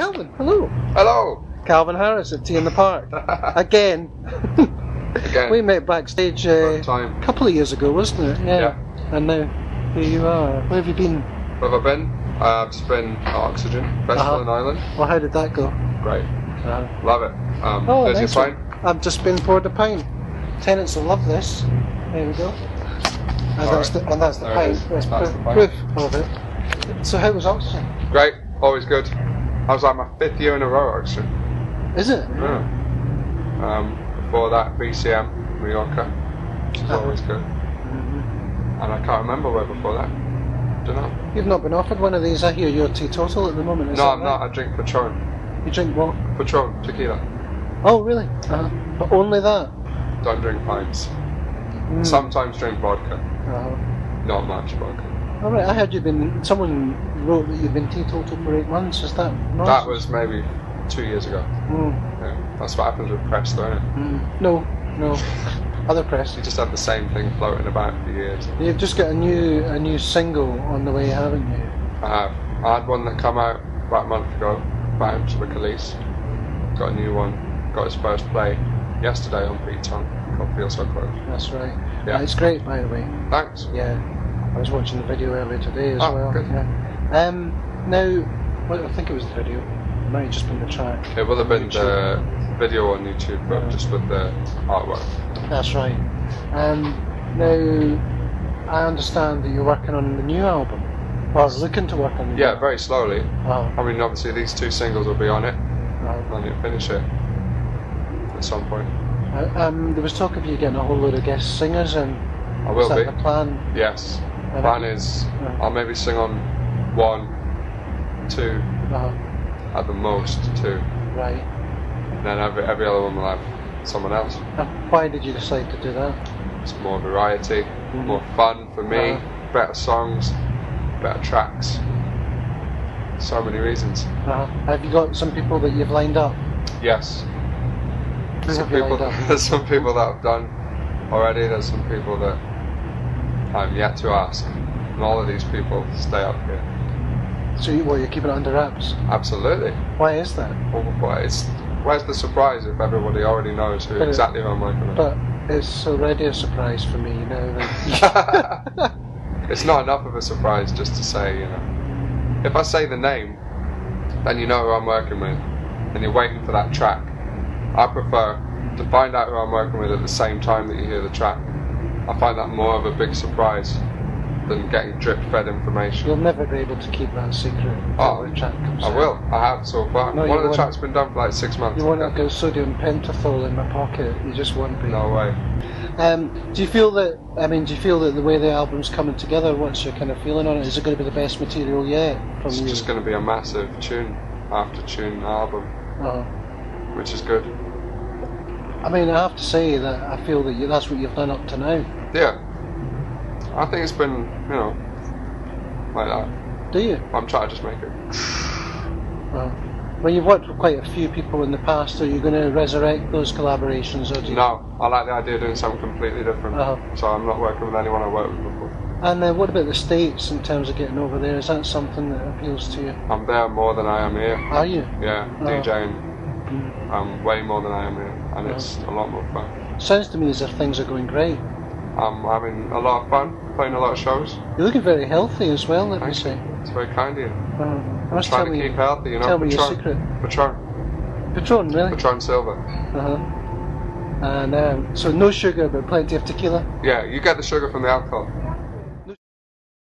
Calvin, hello. Hello. Calvin Harris at T in the Park. Again. Again. we met backstage uh, a couple of years ago, wasn't it? Yeah. And now here you are. Where have you been? Where have I been? Uh, I've just been at Oxygen Festival Uh-huh. in Ireland. Well, how did that go? Great. Uh, Love it. Um, oh, there's nice your one. pint. I've just been poured a pint. Tennent's will love this. There we go. And All that's right. the, and that's the There pint. That's, That's proof, the pint. proof of it. So how was Oxygen? Great. Always good. I was like my fifth year in a row, actually. Is it? Yeah. Um, before that, BCM, Mallorca, which is always good. Mhm. And I can't remember where before that. Don't know. You've not been offered one of these. I hear you're teetotal at the moment. Is no, I'm right? not. I drink Patron. You drink what? Patron, tequila. Oh, really? Uh-huh. But only that? Don't drink pints. Mm. Sometimes drink vodka. Uh-huh. Not much vodka. All right. I heard you've been. Someone wrote that you've been teetotal for eight months. Is that? That was maybe two years ago. Mm. Yeah. That's what happens with press, though, isn't it? Mm. No, no. Other press. You just have the same thing floating about for years. You've just got a new a new single on the way, haven't you? I have. I had one that come out about a month ago, Bounce with Kelis. Got a new one. Got his first play yesterday on Pete Tong. Called Feel So Close. That's right. Yeah. Uh, it's great, by the way. Thanks. Yeah. I was watching the video earlier today as Oh, well. good. Yeah. Um. Now, well, I think it was the video. It might have just been the track. It will have been YouTube. the video on YouTube, but Yeah. just with the artwork. That's right. Um. Now, I understand that you're working on the new album, I was looking to work on. The Yeah, new very slowly. Oh, I mean, obviously these two singles will be on it, oh. and you'll finish it at some point. Uh, um, there was talk of you getting a whole load of guest singers, and I will is that be. the plan? Yes. And Plan is Yeah. I'll maybe sing on one, two, Uh, at the most two. right. And then every every other one will have someone else. Why did you decide to do that? It's more variety, Mhm. more fun for me, Uh-huh. better songs, better tracks. So many reasons. Uh, have you got some people that you've lined up? Yes. Some people, there's some people that I've done already. There's some people that I'm yet to ask, and all of these people stay up here. So, you, well, you're keeping it under wraps. Absolutely. Why is that? Well, well, it's where's the surprise if everybody already knows who But it- exactly who I'm working with? But it's already a surprise for me now. That it's not enough of a surprise just to say, you know. If I say the name, then you know who I'm working with, and you're waiting for that track. I prefer to find out who I'm working with at the same time that you hear the track. I find that more of a big surprise than getting drip fed information. you'll never be able to keep that secret. Oh, the track comes I out. will. I have so far. No, One of the tracks been done for like six months. You won't Okay. got sodium pentothal in my pocket. You just won't be. No way. Um, do you feel that? I mean, do you feel that the way the album's coming together? What's your kind of feeling on it? Is it going to be the best material yet from It's you? just going to be a massive tune after tune album, Uh, which is good. I mean, I have to say that I feel that you, that's what you've done up to now. Yeah. I think it's been, you know, like that. Do you? I'm trying to just make it. Well, you've worked with quite a few people in the past. Are you going to resurrect those collaborations, or do you? No, I like the idea of doing something completely different. Uh-huh. So I'm not working with anyone I worked with before. And uh, what about the states in terms of getting over there? Is that something that appeals to you? I'm there more than I am here. Are you? Yeah, Oh. DJing. I'm way more than I am here, and it's a lot more fun. Sounds to me as if things are going great. I'm having a lot of fun, playing a lot of shows. You're looking very healthy as well. Let me Thank say. you. It's very kind of you. Uh, I must Trying tell to me. keep healthy, you know. tell me your secret. Patron. Patron, really? Patron Silver. Uh huh. And um, so no sugar, but plenty of tequila. Yeah, you get the sugar from the alcohol.